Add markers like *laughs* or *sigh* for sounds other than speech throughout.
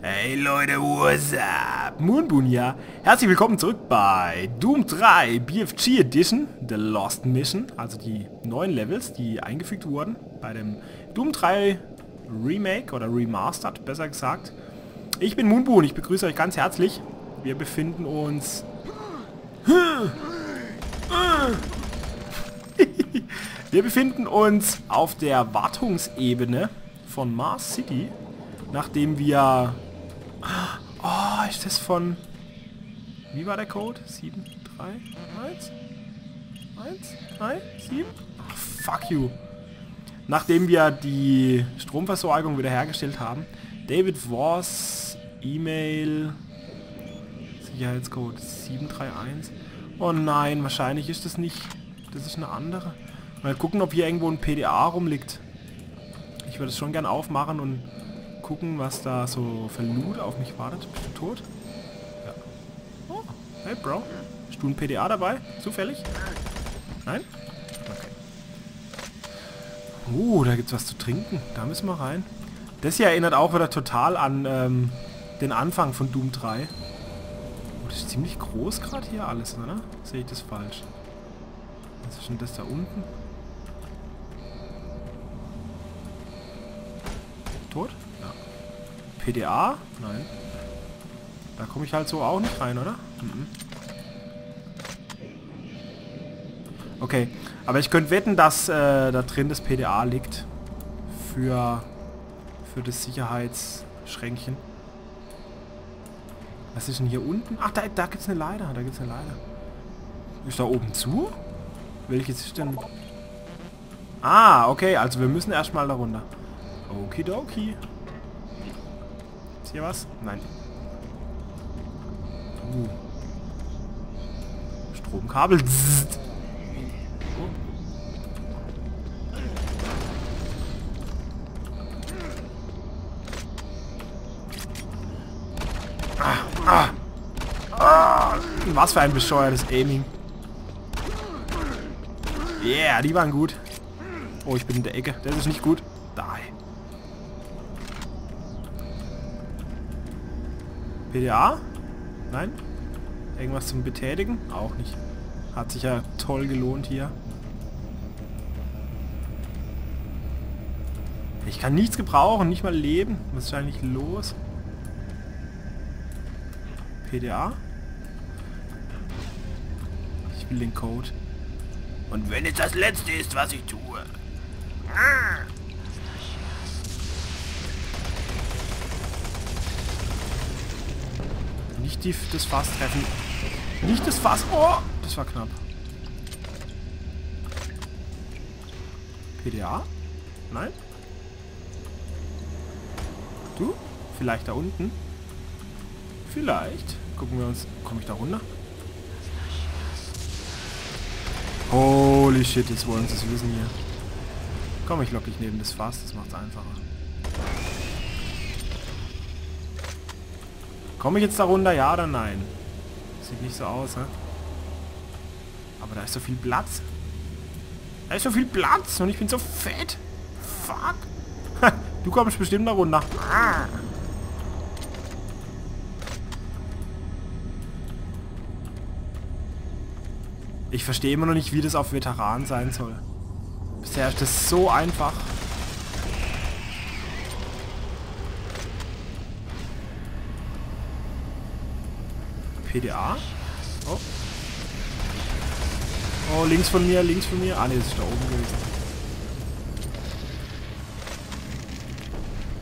Hey Leute, what's up? Moonboon hier. Herzlich willkommen zurück bei Doom 3 BFG Edition, The Lost Mission, also die neuen Levels, die eingefügt wurden bei dem Doom 3 Remake oder Remastered, besser gesagt. Ich bin Moonboon, ich begrüße euch ganz herzlich. Wir befinden uns... *laughs* Wir befinden uns auf der Wartungsebene von Mars City, nachdem wir... Ist das von... Wie war der Code? 7, 3, 1? 1, 3, 7? Oh, fuck you. Nachdem wir die Stromversorgung wiederhergestellt haben. David Voss, E-Mail, Sicherheitscode 731. Oh nein, wahrscheinlich ist das nicht... Das ist eine andere. Mal gucken, ob hier irgendwo ein PDA rumliegt. Ich würde es schon gern aufmachen und gucken, was da so für Loot auf mich wartet. Bist du tot? Ja. Oh, hey Bro. Hast du ein PDA dabei? Zufällig? Nein? Okay. Uh, da gibt's was zu trinken. Da müssen wir rein. Das hier erinnert auch wieder total an ähm, den Anfang von Doom 3. Oh, das ist ziemlich groß gerade hier alles, oder? Sehe ich das falsch? Was ist denn das da unten? PDA? Nein. Da komme ich halt so auch nicht rein, oder? Mhm. Okay, aber ich könnte wetten, dass äh, da drin das PDA liegt. Für, für das Sicherheitsschränkchen. Was ist denn hier unten? Ach, da, da gibt es eine Leiter. Da gibt es eine Leiter. Ist da oben zu? Welches ist denn... Ah, okay, also wir müssen erstmal da runter. Okidoki. Ist hier was? Nein. Uh. Stromkabel. Ah, ah. Ah. Was für ein bescheuertes Aiming. Yeah, die waren gut. Oh, ich bin in der Ecke. Das ist nicht gut. PDA? Nein? Irgendwas zum Betätigen? Auch nicht. Hat sich ja toll gelohnt hier. Ich kann nichts gebrauchen, nicht mal leben. Was ist eigentlich los? PDA? Ich will den Code. Und wenn es das Letzte ist, was ich tue. Ah. Nicht die, das Fass treffen. Nicht das Fass. Oh, das war knapp. PDA? Nein? Du? Vielleicht da unten? Vielleicht. Gucken wir uns. Komme ich da runter? Holy shit, jetzt wollen sie es wissen hier. Komm, ich lock dich neben das Fass, das macht es einfacher. Komme ich jetzt da runter, ja oder nein? Sieht nicht so aus, ne? Aber da ist so viel Platz. Da ist so viel Platz und ich bin so fett. Fuck. *laughs* du kommst bestimmt da runter. Ich verstehe immer noch nicht, wie das auf Veteran sein soll. Bisher ist das so einfach. PDA? Oh. Oh, links von mir, links von mir. Ah, ne, das ist da oben gewesen.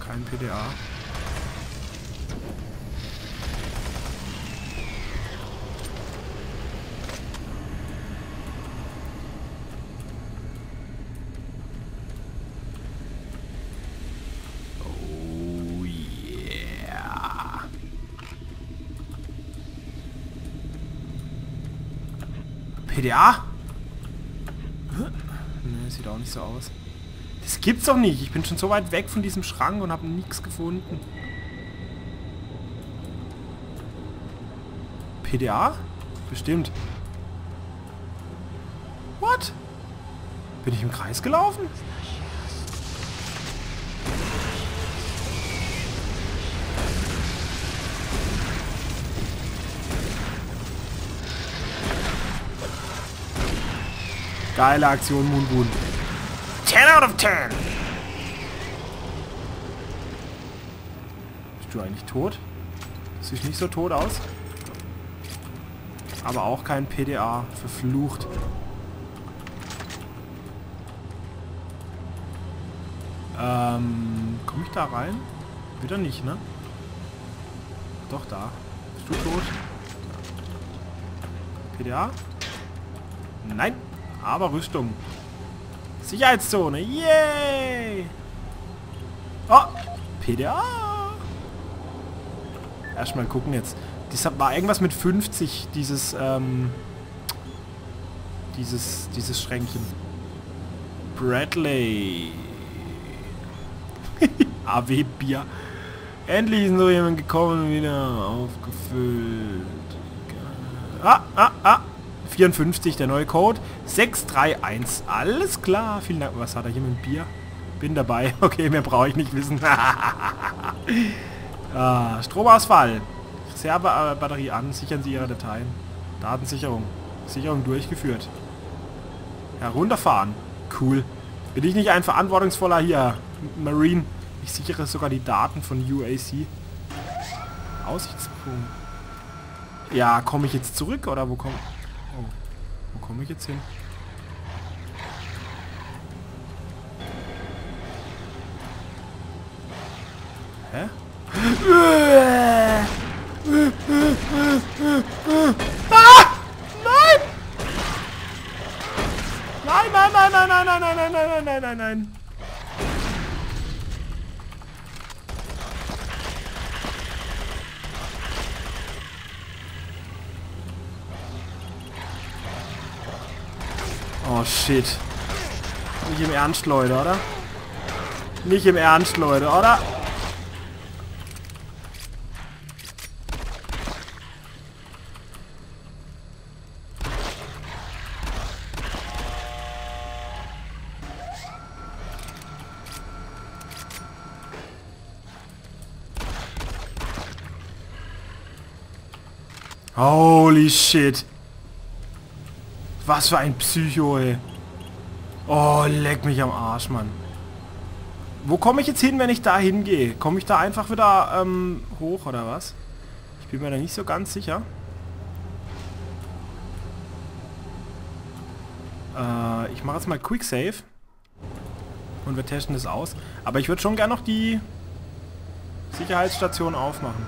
Kein PDA. PDA? Ne, sieht auch nicht so aus. Das gibt's doch nicht. Ich bin schon so weit weg von diesem Schrank und habe nichts gefunden. PDA? Bestimmt. What? Bin ich im Kreis gelaufen? Geile Aktion, Moon Moon. 10 out of 10! Bist du eigentlich tot? Sieht nicht so tot aus. Aber auch kein PDA. Verflucht. Ähm, komme ich da rein? Wieder nicht, ne? Doch, da. Bist du tot? PDA? Nein. Aber Rüstung. Sicherheitszone. Yay! Oh! PDA! Erstmal gucken jetzt. Das war irgendwas mit 50, dieses, ähm, dieses, dieses Schränkchen. Bradley. *laughs* AW-Bier. Endlich ist noch jemand gekommen wieder aufgefüllt. Ah, ah, ah. 54, der neue Code. 631. Alles klar. Vielen Dank. Was hat er hier mit dem Bier? Bin dabei. *laughs* Okay, mehr brauche ich nicht wissen. *laughs* ah, Stromausfall. Serverbatterie an. Sichern Sie Ihre Dateien. Datensicherung. Sicherung durchgeführt. Herunterfahren. Cool. Bin ich nicht ein verantwortungsvoller hier Marine? Ich sichere sogar die Daten von UAC. Aussichtspunkt. Ja, komme ich jetzt zurück oder wo komme wo komme ich jetzt hin? Hä? Ah! Nein! Nein, nein, nein, nein, nein, nein, nein, nein, nein, nein, nein, Oh shit. Nicht im Ernst, Leute, oder? Nicht im Ernst, Leute, oder? Holy shit. Was für ein Psycho, ey. Oh, leck mich am Arsch, Mann. Wo komme ich jetzt hin, wenn ich da hingehe? Komme ich da einfach wieder ähm, hoch, oder was? Ich bin mir da nicht so ganz sicher. Äh, ich mache jetzt mal Quick Save. Und wir testen das aus. Aber ich würde schon gerne noch die Sicherheitsstation aufmachen.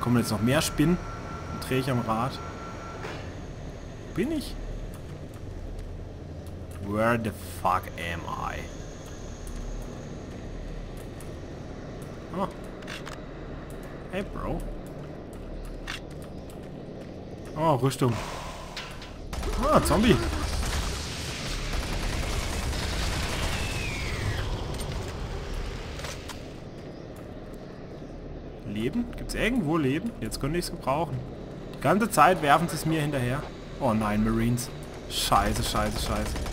Kommen jetzt noch mehr Spinnen? Dann drehe ich am Rad. Bin ich? Where the fuck am I? Oh. Hey, Bro. Oh, Rüstung. Ah, Zombie. Leben? Gibt es irgendwo Leben? Jetzt könnte ich es gebrauchen. Die ganze Zeit werfen sie es mir hinterher. Oh nein, Marines. Scheiße, scheiße, scheiße.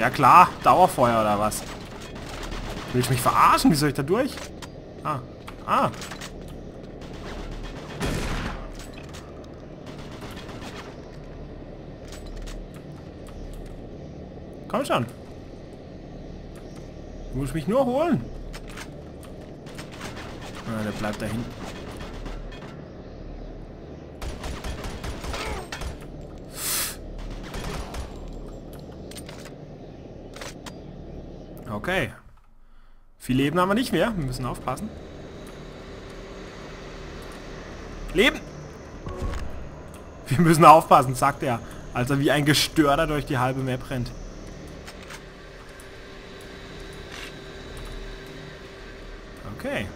Ja klar, Dauerfeuer oder was? Will ich mich verarschen? Wie soll ich da durch? Ah. Ah. Komm schon. Du musst mich nur holen. Ah, der bleibt da hinten. Okay. Viel Leben haben wir nicht mehr. Wir müssen aufpassen. Leben! Wir müssen aufpassen, sagt er. Als er wie ein Gestörter durch die halbe Map rennt. Okay.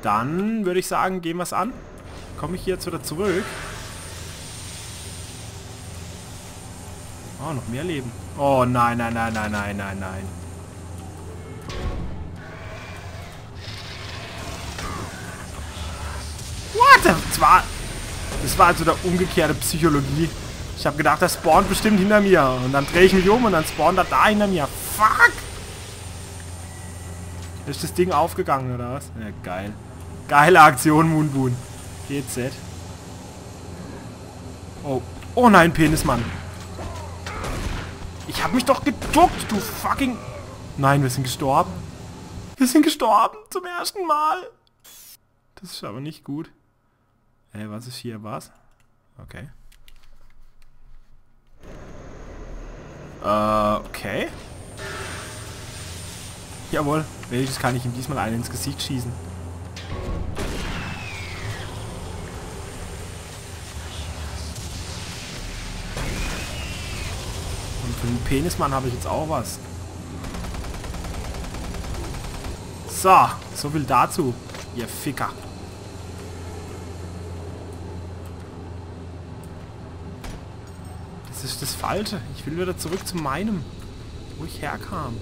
Dann würde ich sagen, gehen wir es an. Komme ich jetzt wieder zurück. Oh, noch mehr Leben. Oh nein, nein, nein, nein, nein, nein, nein. What? Das war, das war also der umgekehrte Psychologie. Ich habe gedacht, der spawnt bestimmt hinter mir. Und dann drehe ich mich um und dann spawnt er da hinter mir. Fuck! Ist das Ding aufgegangen, oder was? Ja, geil. Geile Aktion, Moonboon. GZ. Oh. Oh nein, Penismann. Ich hab mich doch geduckt, du fucking... Nein, wir sind gestorben. Wir sind gestorben zum ersten Mal. Das ist aber nicht gut. Ey, was ist hier? Was? Okay. Äh, okay. Jawohl. Welches kann ich ihm diesmal einen ins Gesicht schießen? Für den Penismann habe ich jetzt auch was. So, so viel dazu, ihr Ficker. Das ist das Falsche. Ich will wieder zurück zu meinem, wo ich herkam.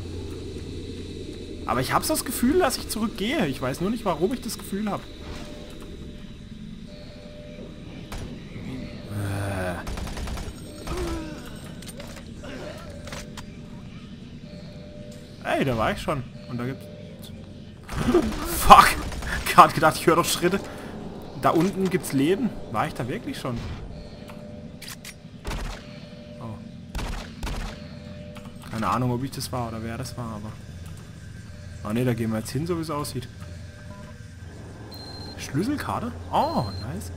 Aber ich habe das Gefühl, dass ich zurückgehe. Ich weiß nur nicht, warum ich das Gefühl habe. Ey, da war ich schon. Und da gibt's... Fuck! *laughs* Gerade gedacht, ich höre doch Schritte. Da unten gibt's Leben. War ich da wirklich schon? Oh. Keine Ahnung, ob ich das war oder wer das war, aber... Ah ne, da gehen wir jetzt hin, so wie es aussieht. Schlüsselkarte? Oh, nice.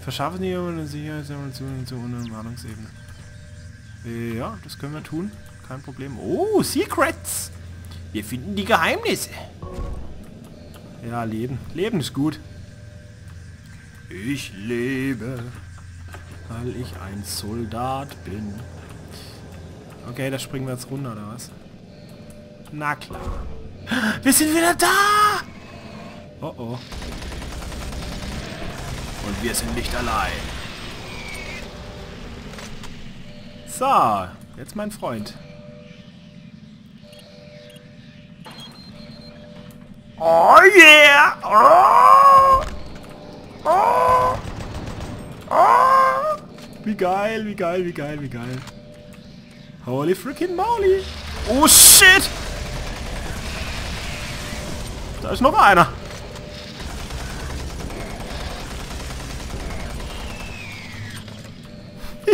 Verschaffen die eine Sicherheitsinformation zur Warnungsebene. Ja, das können wir tun. Kein Problem. Oh, Secrets! Wir finden die Geheimnisse. Ja, Leben. Leben ist gut. Ich lebe, weil ich ein Soldat bin. Okay, da springen wir jetzt runter, oder was? Na klar. Wir sind wieder da! Oh oh. Und wir sind nicht allein. So, jetzt mein Freund. Oh yeah! Oh! Oh! Oh! Wie geil, wie geil, wie geil, wie geil. Holy freaking moly! Oh shit! Da ist noch einer. *laughs*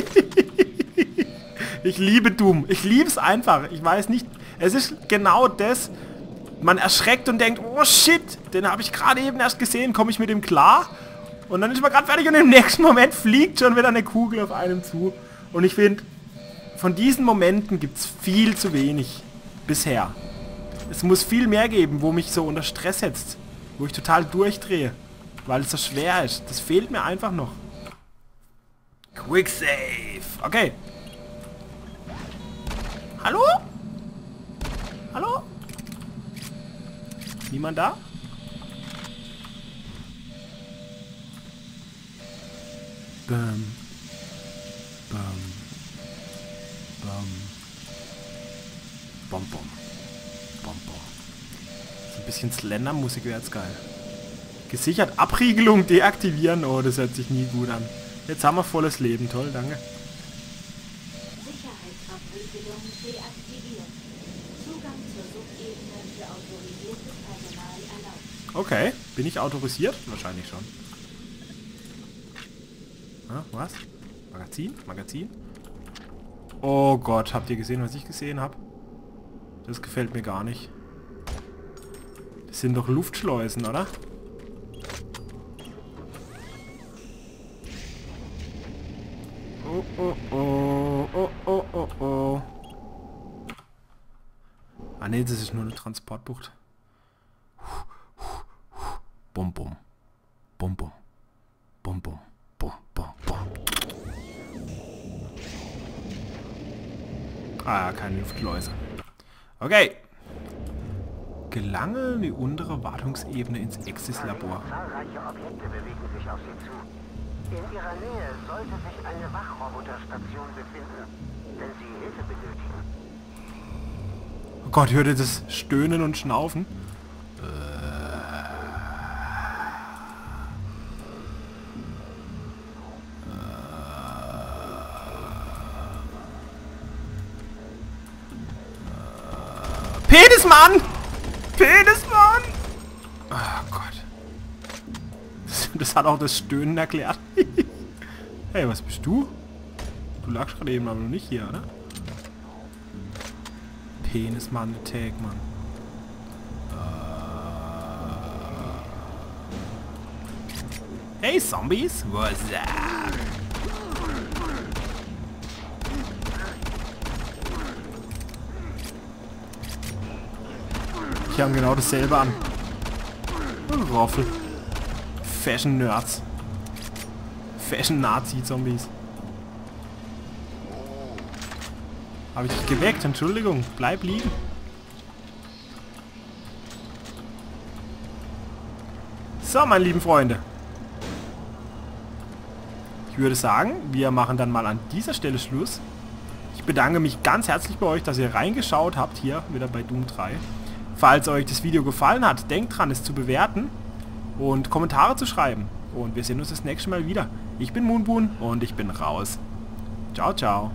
ich liebe Doom. Ich liebe es einfach. Ich weiß nicht. Es ist genau das. Man erschreckt und denkt, oh shit, den habe ich gerade eben erst gesehen. Komme ich mit ihm klar? Und dann ist man gerade fertig und im *laughs* nächsten Moment fliegt schon wieder eine Kugel auf einem zu. Und ich finde, von diesen Momenten gibt es viel zu wenig. Bisher. Es muss viel mehr geben, wo mich so unter Stress setzt. Wo ich total durchdrehe. Weil es so schwer ist. Das fehlt mir einfach noch. Quick Save. Okay. Hallo? Niemand da? Bam. Bam. Bam. Bom, bom. Bom, bom. So ein bisschen Slender-Musik wäre jetzt geil. Gesichert Abriegelung deaktivieren. Oh, das hört sich nie gut an. Jetzt haben wir volles Leben. Toll, danke. Okay, bin ich autorisiert? Wahrscheinlich schon. Ah, was? Magazin? Magazin? Oh Gott, habt ihr gesehen, was ich gesehen habe? Das gefällt mir gar nicht. Das sind doch Luftschleusen, oder? Oh, oh, oh, oh, oh, oh. Ah ne, das ist nur eine Transportbucht. Bum, bum. Bum, bum. Bum, bum. Bum, bum, bum. Ah, keine Luftschleuse. Okay. Gelange die untere Wartungsebene ins Exis-Labor. Zahlreiche Objekte bewegen sich auf Sie zu. In Ihrer Nähe sollte sich eine Wachroboterstation befinden, wenn Sie Hilfe benötigen. Oh Gott, hört ihr das Stöhnen und Schnaufen? Penismann! Penis, Mann! Oh Gott. Das hat auch das Stöhnen erklärt. *laughs* hey, was bist du? Du lagst gerade eben aber noch nicht hier, oder? Penismann Attack, Mann. Äh. Hey Zombies, what's up? Die haben genau dasselbe an. Roffel. Fashion Nerds. Fashion Nazi Zombies. Habe ich dich geweckt? Entschuldigung. Bleib liegen. So, meine lieben Freunde. Ich würde sagen, wir machen dann mal an dieser Stelle Schluss. Ich bedanke mich ganz herzlich bei euch, dass ihr reingeschaut habt hier wieder bei Doom 3. Falls euch das Video gefallen hat, denkt dran, es zu bewerten und Kommentare zu schreiben. Und wir sehen uns das nächste Mal wieder. Ich bin Moonboon und ich bin raus. Ciao, ciao.